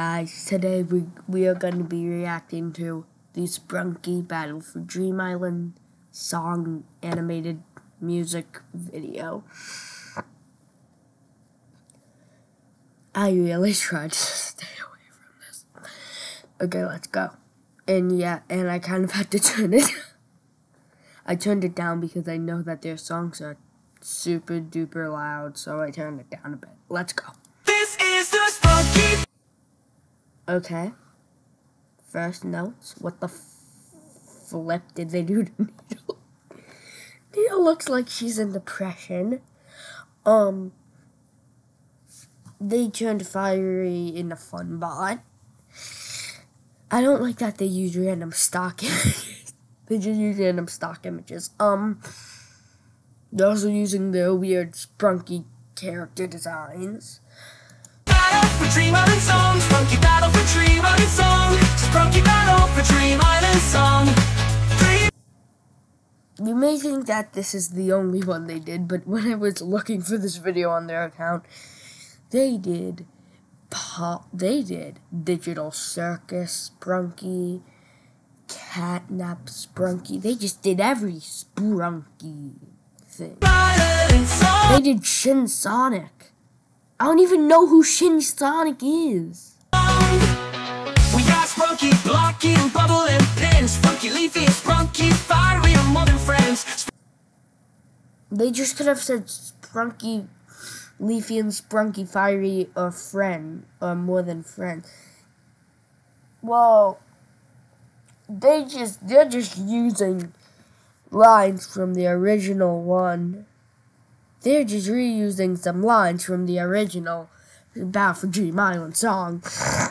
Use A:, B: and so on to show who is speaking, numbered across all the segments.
A: guys, today we, we are going to be reacting to the Sprunki Battle for Dream Island song animated music video. I really tried to stay away from this. Okay, let's go. And yeah, and I kind of had to turn it. I turned it down because I know that their songs are super duper loud, so I turned it down a bit. Let's go.
B: This is the Spunky.
A: Okay. First notes. What the flip did they do to Needle? Needle looks like she's in depression. Um. They turned Fiery into Fun Bot. I don't like that they use random stock images. they just use random stock images. Um. They're also using their weird Sprunki character designs. You may think that this is the only one they did, but when I was looking for this video on their account, they did pop. They did Digital Circus, Sprunki, Catnap, Sprunki. They just did every Sprunki thing. They did Shin Sonic. I don't even know who Shin Sonic is. They just could have said Sprunki, Leafy, and Sprunki, Fiery, or friend, or more than friend. Well, they just they're just using lines from the original one. They're just reusing some lines from the original Battle for Dream Island song.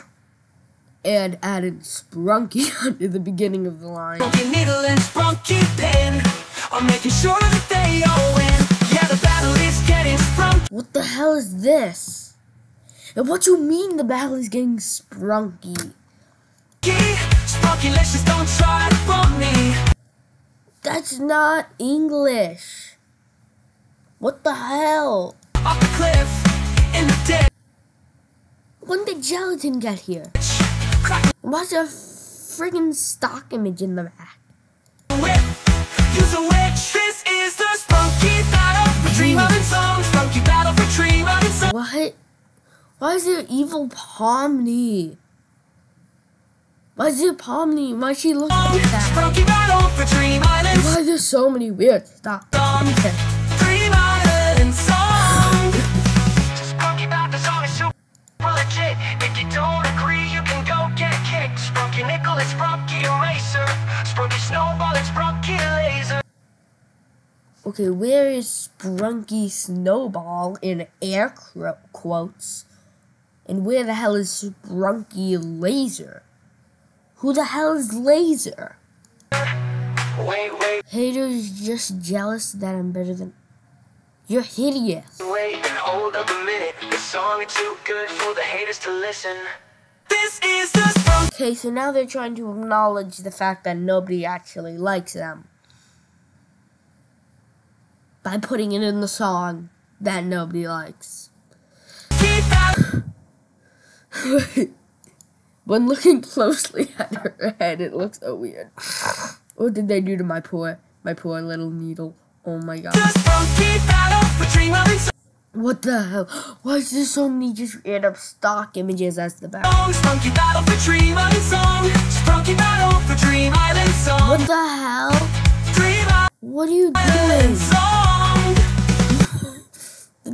A: And added Sprunki under the beginning of the line.
B: Spunky Needle and Spunky Pin are making sure that they all win. Yeah, the battle is getting sprung.
A: What the hell is this? And what do you mean the battle is getting Sprunki?
B: Spunky Licious, don't try to bump me.
A: That's not English. What the hell?
B: Off the cliff, in the ditch.
A: When did Gelatin get here? There a friggin' stock image in the back?
B: a whip, use a witch. This is the Spunky battle for Dream Island song. Spunky battle for Dream Island song.
A: What? Why is there evil Pomni? Why is there Pomni? Why is she look like that?
B: Spunky battle for Dream Island
A: Why are there so many weird stock
B: song.
A: Okay, where is Sprunki Snowball in air quotes? And where the hell is Sprunki Laser? Who the hell is Laser?
B: Wait, wait,
A: Haters just jealous that I'm better than. You're hideous.
B: wait, hold up a minute. This song is too good for the haters to listen. This is the
A: Okay, so now they're trying to acknowledge the fact that nobody actually likes them. By putting it in the song that nobody likes. when looking closely at her head, it looks so weird. What did they do to my poor, my poor little needle? Oh my god. What the hell? Why is there so many just random stock images as the back? What the hell? What are you doing?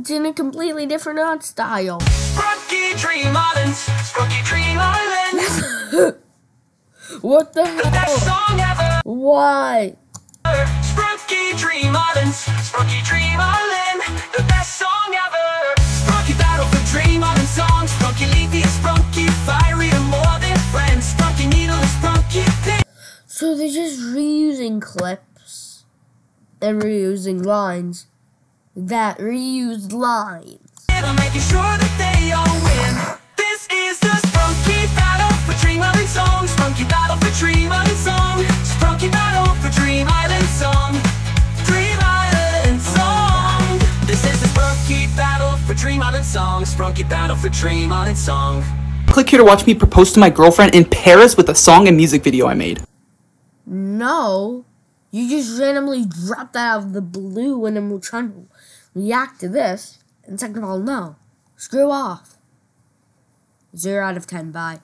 A: It's in a completely different art style.
B: Dream Island. Spunky Dream Island.
A: What the
B: The best song ever.
A: Why?
B: Dream Island. Spunky Dream Island. The best song ever. Battle for Dream Island song. Spunky Leafy Fiery and more than friends. Needle
A: So they're just reusing clips and reusing lines that reused lines.
B: I'm making sure that they all win. This is the Spunky battle for Dream Island song. Spunky battle for Dream Island song. Spunky battle for Dream Island song. Dream Island song. This is the Spunky battle for Dream Island song. Spunky battle for Dream Island song.
C: Click here to watch me propose to my girlfriend in Paris with a song and music video I made.
A: No. You just randomly dropped that out of the blue when I'm trying to react to this. And second of all, no. Screw off. Zero out of ten. Bye.